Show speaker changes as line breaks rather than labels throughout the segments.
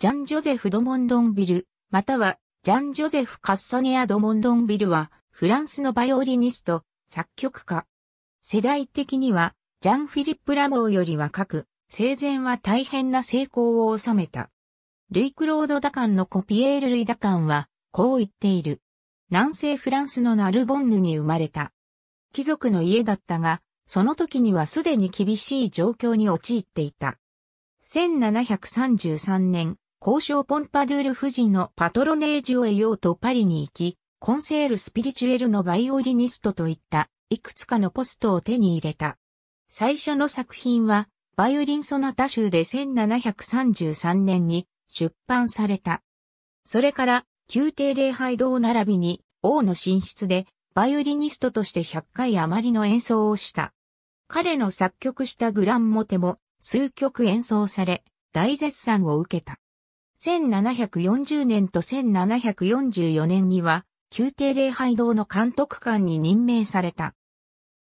ジャン・ジョゼフ・ド・モンドンビル、またはジャン・ジョゼフ・カッサネア・ド・モンドンビルは、フランスのバイオリニスト、作曲家。世代的には、ジャン・フィリップ・ラモーより若く、生前は大変な成功を収めた。ルイ・クロード・ダカンのコピエール・ルイ・ダカンは、こう言っている。南西フランスのナルボンヌに生まれた。貴族の家だったが、その時にはすでに厳しい状況に陥っていた。1733年、交渉ポンパドゥール夫人のパトロネージを得ようとパリに行き、コンセールスピリチュエルのバイオリニストといったいくつかのポストを手に入れた。最初の作品は、バイオリンソナタ集で1733年に出版された。それから、宮廷礼拝堂並びに王の寝室でバイオリニストとして100回余りの演奏をした。彼の作曲したグランモテも数曲演奏され、大絶賛を受けた。1740年と1744年には、宮廷礼拝堂の監督官に任命された。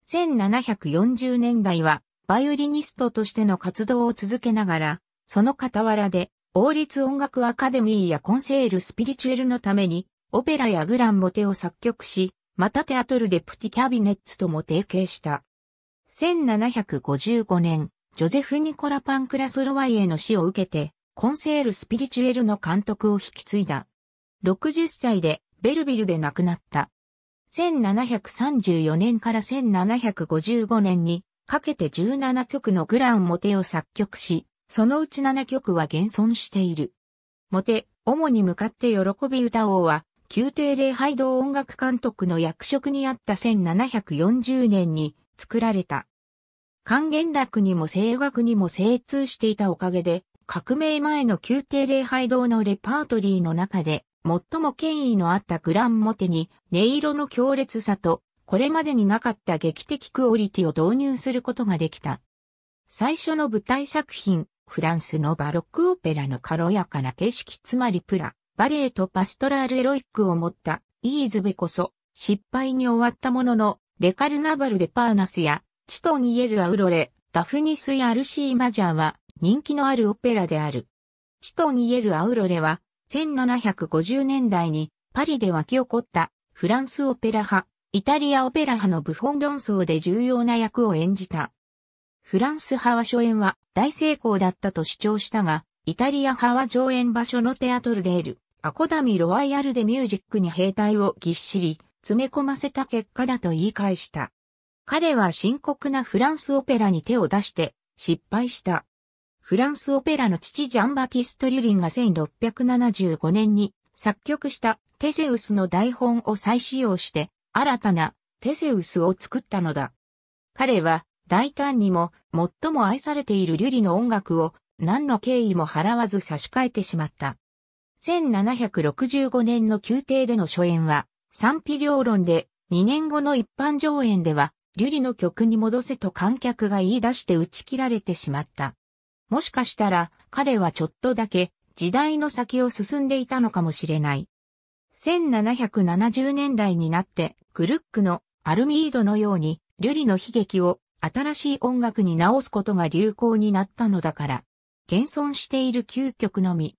1740年代は、バイオリニストとしての活動を続けながら、その傍らで、王立音楽アカデミーやコンセールスピリチュエルのために、オペラやグランモテを作曲し、またテアトルでプティキャビネッツとも提携した。1755年、ジョゼフ・ニコラ・パンクラス・ロワイエの死を受けて、コンセール・スピリチュエルの監督を引き継いだ。60歳でベルビルで亡くなった。1734年から1755年にかけて17曲のグラン・モテを作曲し、そのうち7曲は現存している。モテ、主に向かって喜び歌王は、宮廷礼拝堂音楽監督の役職にあった1740年に作られた。管弦楽にも声楽にも精通していたおかげで、革命前の宮廷礼拝堂のレパートリーの中で、最も権威のあったグランモテに、音色の強烈さと、これまでになかった劇的クオリティを導入することができた。最初の舞台作品、フランスのバロックオペラの軽やかな形式つまりオペラ、バレエと pastorale héroïque を持ったイズベこそ、失敗に終わったものの、 Le Carnaval du Parnasse や、 Titon et l'Aurore、 Daphnis et Alcimadure は、人気のあるオペラである。チトン・イエル・アウロレは、1750年代にパリで湧き起こったフランスオペラ派、イタリアオペラ派のブフォン論争で重要な役を演じた。フランス派は初演は大成功だったと主張したが、イタリア派は上演場所のテアトルデール、アコダミロワイヤルでミュージックに兵隊をぎっしり詰め込ませた結果だと言い返した。彼は深刻なフランスオペラに手を出して失敗した。フランスオペラの父ジャンバティスト・リュリンが1675年に作曲したテセウスの台本を再使用して新たなテセウスを作ったのだ。彼は大胆にも最も愛されているリュリの音楽を何の敬意も払わず差し替えてしまった。1765年の宮廷での初演は賛否両論で2年後の一般上演ではリュリの曲に戻せと観客が言い出して打ち切られてしまった。もしかしたら彼はちょっとだけ時代の先を進んでいたのかもしれない。1770年代になってグルックのアルミードのようにリュリの悲劇を新しい音楽に直すことが流行になったのだから。現存している9曲のみ。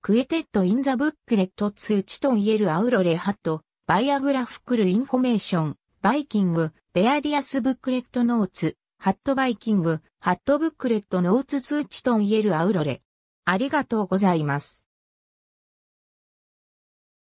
クエテッド・イン・ザ・ブックレット・ツーチトン・イエル・アウロレ・ハット、バイアグラフクル・インフォメーション、バイキング、ベアディアス・ブックレット・ノーツ、ハットバイキング、ハットブックレットノーツ通知と言えるアウロレ。ありがとうございます。